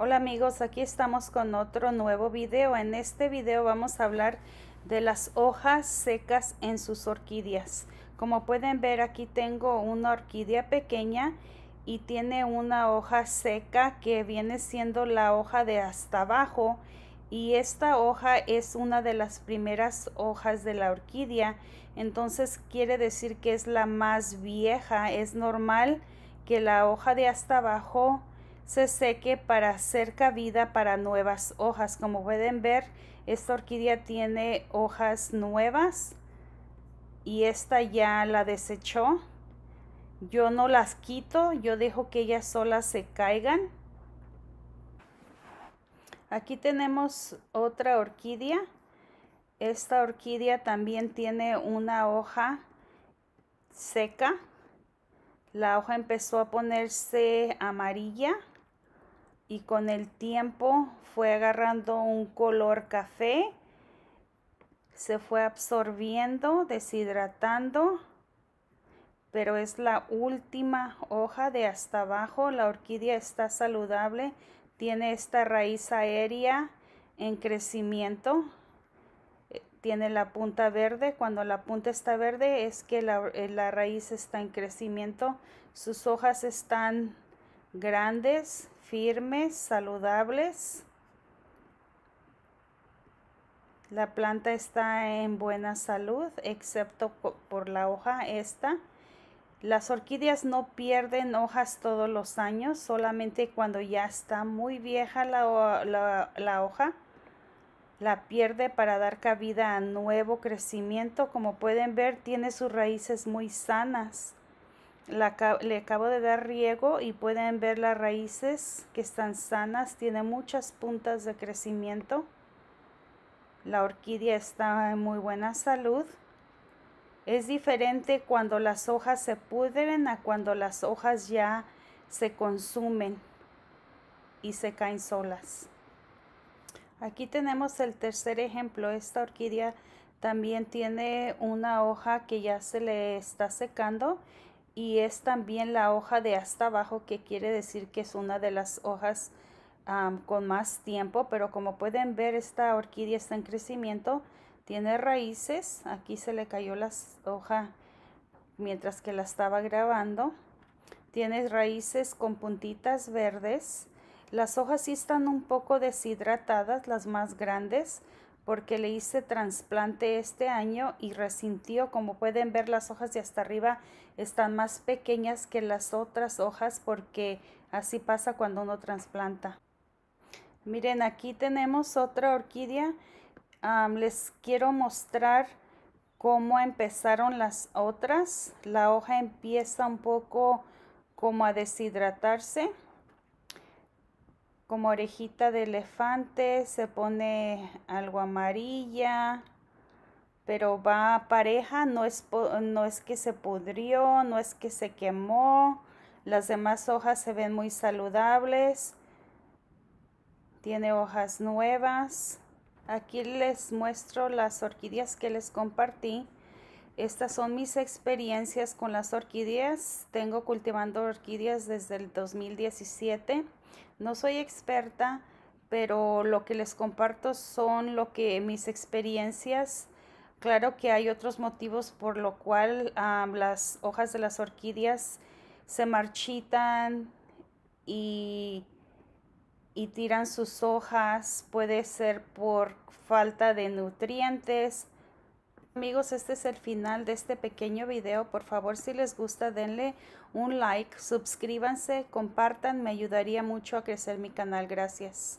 Hola amigos, aquí estamos con otro nuevo video. En este video vamos a hablar de las hojas secas en sus orquídeas. Como pueden ver aquí tengo una orquídea pequeña y tiene una hoja seca que viene siendo la hoja de hasta abajo y esta hoja es una de las primeras hojas de la orquídea entonces quiere decir que es la más vieja es normal que la hoja de hasta abajo se seque para hacer cabida para nuevas hojas. Como pueden ver, esta orquídea tiene hojas nuevas y esta ya la desechó. Yo no las quito, yo dejo que ellas solas se caigan. Aquí tenemos otra orquídea. Esta orquídea también tiene una hoja seca. La hoja empezó a ponerse amarilla y con el tiempo fue agarrando un color café, se fue absorbiendo, deshidratando, pero es la última hoja de hasta abajo. La orquídea está saludable, tiene esta raíz aérea en crecimiento, tiene la punta verde. Cuando la punta está verde es que la, la raíz está en crecimiento. Sus hojas están grandes, firmes, saludables. La planta está en buena salud, excepto por la hoja esta. Las orquídeas no pierden hojas todos los años, solamente cuando ya está muy vieja la, la, hoja, la pierde para dar cabida a nuevo crecimiento. Como pueden ver, tiene sus raíces muy sanas le acabo de dar riego y pueden ver las raíces que están sanas. Tiene muchas puntas de crecimiento. La orquídea está en muy buena salud. Es diferente cuando las hojas se pudren a cuando las hojas ya se consumen y se caen solas. Aquí tenemos el tercer ejemplo. Esta orquídea también tiene una hoja que ya se le está secando y es también la hoja de hasta abajo que quiere decir que es una de las hojas con más tiempo pero como pueden ver esta orquídea está en crecimiento tiene raíces aquí se le cayó la hoja mientras que la estaba grabando tiene raíces con puntitas verdes las hojas sí están un poco deshidratadas las más grandes porque le hice trasplante este año y resintió. Como pueden ver, las hojas de hasta arriba están más pequeñas que las otras hojas porque así pasa cuando uno trasplanta. Miren, aquí tenemos otra orquídea. les quiero mostrar cómo empezaron las otras. La hoja empieza un poco como a deshidratarse como orejita de elefante, se pone algo amarilla, pero va pareja, no es, no es que se pudrió, no es que se quemó, las demás hojas se ven muy saludables, tiene hojas nuevas. Aquí les muestro las orquídeas que les compartí. Estas son mis experiencias con las orquídeas. Tengo cultivando orquídeas desde el 2017. No soy experta, pero lo que les comparto son lo que mis experiencias. Claro que hay otros motivos por lo cual las hojas de las orquídeas se marchitan y, y tiran sus hojas. Puede ser por falta de nutrientes, Amigos, este es el final de este pequeño video. Por favor, si les gusta, denle un like, suscríbanse, compartan, me ayudaría mucho a crecer mi canal. Gracias.